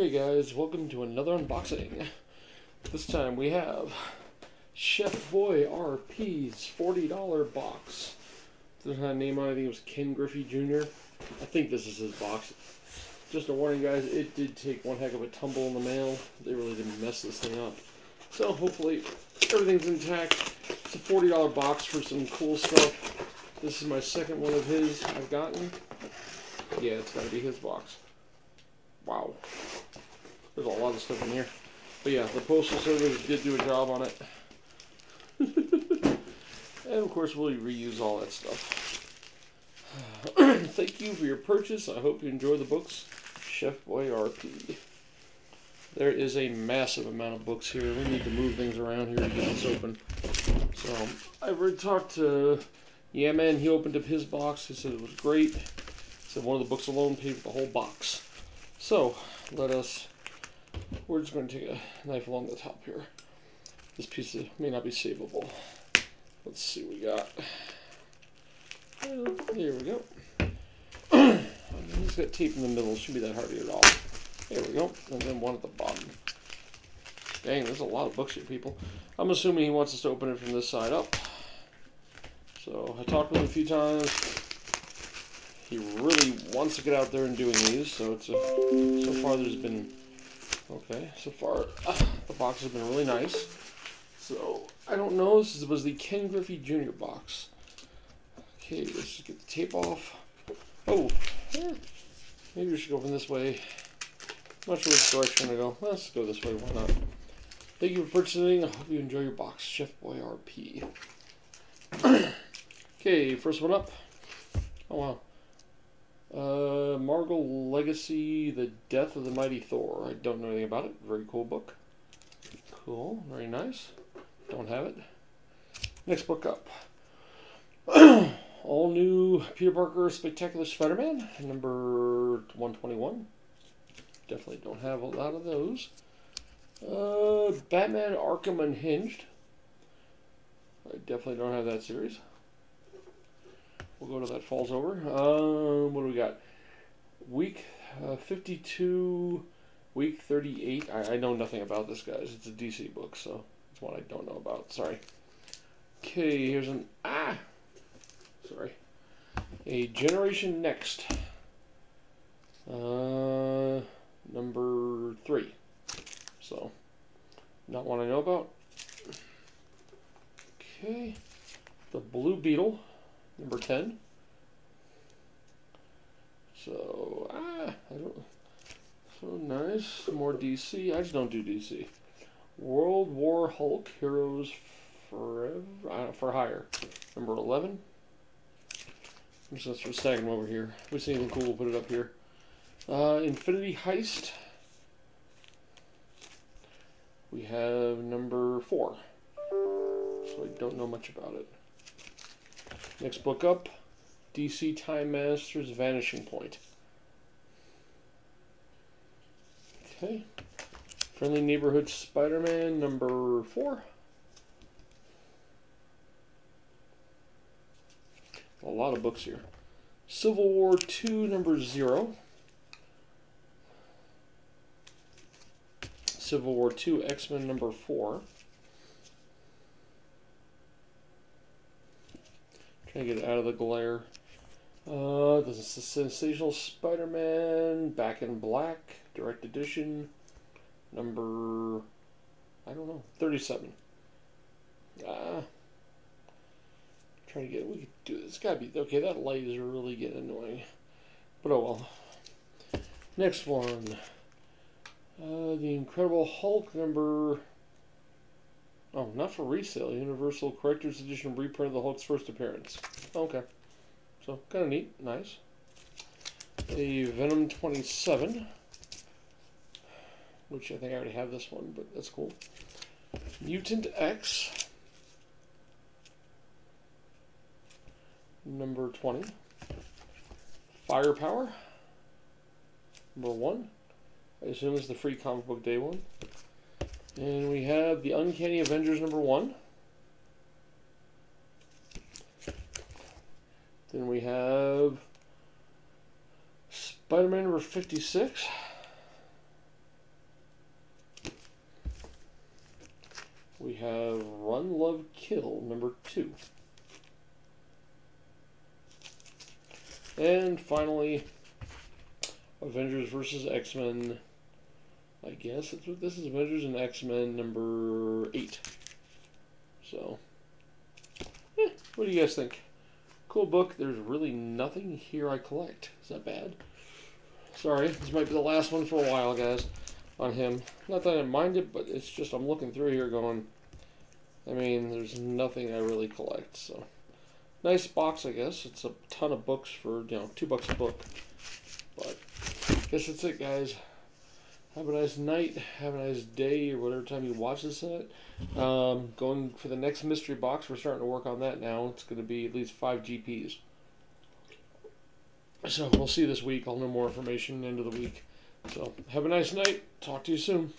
Okay, guys, welcome to another unboxing. This time we have Chef Boy RP's $40 box. Not a name on it, I think it was Ken Griffey Jr. I think this is his box. Just a warning, guys, it did take one heck of a tumble in the mail. They really didn't mess this thing up. So hopefully everything's intact. It's a $40 box for some cool stuff. This is my second one of his I've gotten. Yeah, it's got to be his box. Wow. There's a lot of stuff in here. But yeah, the Postal Service did do a job on it. and of course, we'll reuse all that stuff. Thank you for your purchase. I hope you enjoy the books. Chef Boy RP. There is a massive amount of books here. We need to move things around here to get this open. So, I already talked to Yeah Man. He opened up his box. He said it was great. He said one of the books alone paid for the whole box. So, let us. We're just going to take a knife along the top here. This piece may not be savable. Let's see what we got. There we go. He's got tape in the middle. It Shouldn't be that hard to get off. There we go. And then one at the bottom. Dang, there's a lot of books here, people. I'm assuming he wants us to open it from this side up. So I talked with him a few times. He really wants to get out there and doing these. So it's a, so far there's been okay. So far uh, the box has been really nice. So I don't know. This was the Ken Griffey Jr. box. Okay, let's just get the tape off. Oh, maybe we should go from this way. I'm not sure which direction to go. Let's go this way. Why not? Thank you for purchasing. I hope you enjoy your box. Chef Boy RP. okay, first one up. Oh, wow. Uh, Marvel Legacy, The Death of the Mighty Thor. I don't know anything about it. Very cool book. Cool. Very nice. Don't have it. Next book up. All new Peter Parker Spectacular Spider Man, number 121. Definitely don't have a lot of those. Uh, Batman Arkham Unhinged. I definitely don't have that series. We'll go to that falls over. Um, what do we got? Week uh, 52, week 38. I, I know nothing about this, guys. It's a DC book, so it's one I don't know about. Sorry. Okay, here's an. Ah! Sorry. A Generation Next. Uh, number three. So, not one I know about. Okay. The Blue Beetle, number 10. So, ah, I don't. So nice. More DC. I just don't do DC. World War Hulk Heroes Forever uh, for Hire, number 11. I'm just gonna stacking them over here. If we see anything cool, we'll put it up here. Uh, Infinity Heist. We have number four. So I don't know much about it. Next book up, DC Time Masters Vanishing Point. Okay. Friendly Neighborhood Spider-Man number four. A lot of books here. Civil War 2, number 0. Civil War 2, X-Men number 4. To get it out of the glare. Uh, this is a Sensational Spider-Man, Back in Black, Direct Edition, number, I don't know, 37. Ah. Uh, trying to get, we could do this. Gotta be, okay, that light is really getting annoying. But oh well. Next one. Uh, the Incredible Hulk number. Oh, not for resale. Universal Collector's Edition reprint of the Hulk's first appearance. Okay. So, kind of neat. Nice. A Venom 27. Which I think I already have this one, but that's cool. Mutant X. Number 20. Firepower. Number 1. I assume it's the free comic book day one. And we have the Uncanny Avengers number one. Then we have Spider-Man number 56. We have Run, Love, Kill number 2. And finally, Avengers versus X-Men I guess that's what this is Avengers and X Men number eight. So, eh, what do you guys think? Cool book. There's really nothing here I collect. Is that bad? Sorry, this might be the last one for a while, guys, on him. Not that I mind it, but it's just I'm looking through here going, I mean, there's nothing I really collect, so. Nice box, I guess. It's a ton of books for, you know, two bucks a book. But, I guess that's it, guys. Have a nice night. Have a nice day, or whatever time you watch this at. Um, going for the next mystery box. We're starting to work on that now. It's going to be at least five GPs. So, we'll see this week. I'll know more information end of the week. So, have a nice night. Talk to you soon.